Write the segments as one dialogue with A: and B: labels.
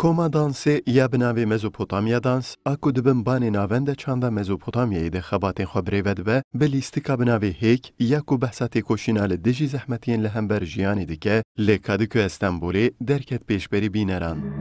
A: کۆما دانس یا بناوێ مزوپوتامیا دانس ئاکو دبن بانێ ناوەندە ده مەزوپۆتامیایی دە خەباتێن خەبرێوە دەبە بە لیستکە بناوێ هێک یاکو بەساتێ کۆشینا لە دژی زەحمەتیان لە هەمبەر ژیانی دیکە لێ کادکو استنبولی درکت پیشبری بینران.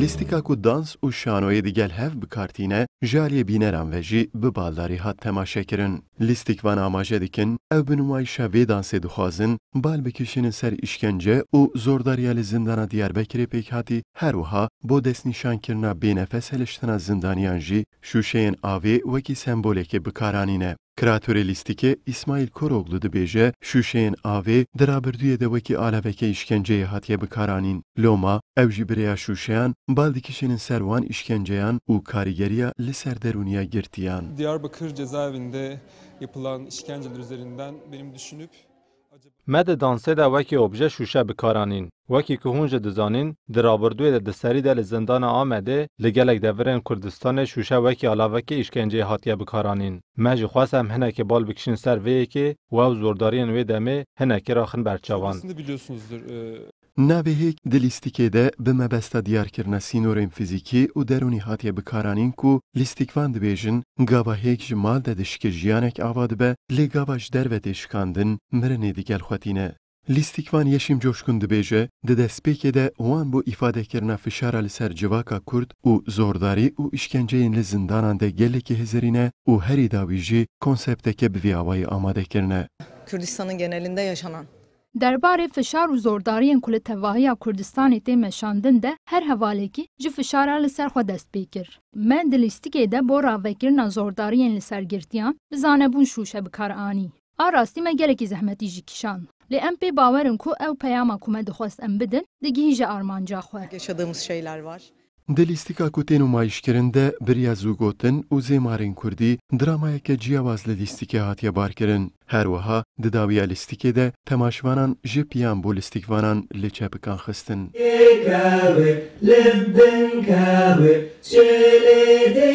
A: Lîstika ku dans û şanoyê digel hev bikartîne, ji aliyê bîneran ve jî bi baldarî hat temaşekirin. Lîstikvan amaje dikin, ew bi numayişa vê dansê dixwazin, bal bikişinin ser işkence û zordariya li zindana Diyarbekirê pêk hatî, her wiha bo destnîşankirina bênefes heliştina zindaniyan jî şûşeyên avê wekî sembolekê bikaranîne. Kreatörê lîstikê İsmail Koroglu dibêje şûşeyên avê di rabirdûyê de wekî alaveke îşkenceyê hatiye bikaranîn. Loma, ew jî birêya şûşeyan, bal îşkenceyan û karîgeriya li ser girtiyan.
B: Diyarbakır cezaevinde yapılan işkenceler üzerinden benim düşünüp
C: مد دانسه دا وکی اوبجه شوشه بکارانین وکی که هونج دزانین در آبردوی ده دستری ده لزندان آمده لگلک دورن کردستان شوشه وکی علاوه کی اشکنجه هاتیه بکارانین مجی خواستم هنه که بال بکشین سر وی که و
B: زورداری وی دمه
A: هنه که راخن برچوان de bi mebesta diyarkirina sînorên fîzîkî û derûnî hatiye bikaranîn ku lîstikvan dibêjin gava hêk ji mal şikandin mirinê digel xwetîne. Lîstikvan Yeşîm Coşkun dibêje di destpêkê de wan bo îfadekirina fişara li ser civaka Kurd û zordarî û işkenceyên li zindanan de gelekî hezirîne û herî dawî jî konsepteke bi vî awayî amadekirine.
D: Kürdistan'ın genelinde yaşanan
E: Derbarê fişar û zordariyên ku li tevahiya Kurdistanê tê meşandin de her hevalekî ji fişara li ser xwe dest pê kir. Me di lîstikê de bo ravekirina zordariyên li ser girtiyan bi zanebûn şûşe bikar anî. A rastî me gelekî zehmetî jî kişan. Lê em pê bawerin ku ew peyama ku me dixwest em bidin digihî ji armanca xwe.
D: yaşadığımız şeyler var.
A: Di lîstika ku tê nûmayişkirin de biriya zûgotin û zêmarên Kurdî dramayeke ciyawaz li lîstikê hatiye barkirin. Her wiha di dawiya lîstikê de temaşvanan ji piyan bo lîstikvanan li çepikan xistin.
F: Çölede